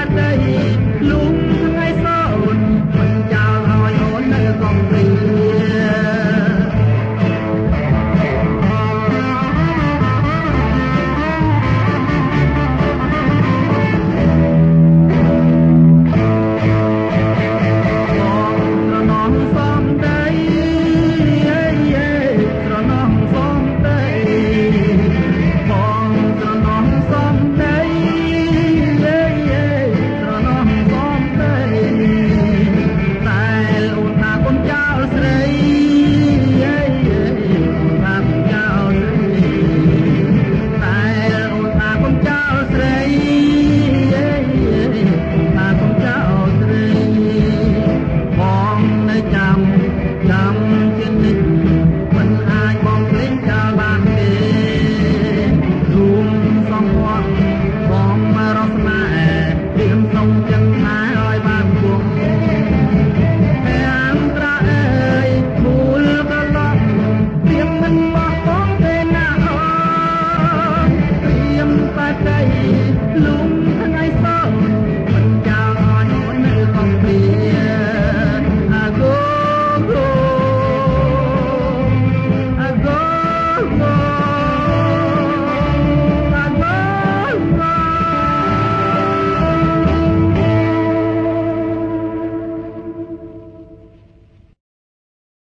Father.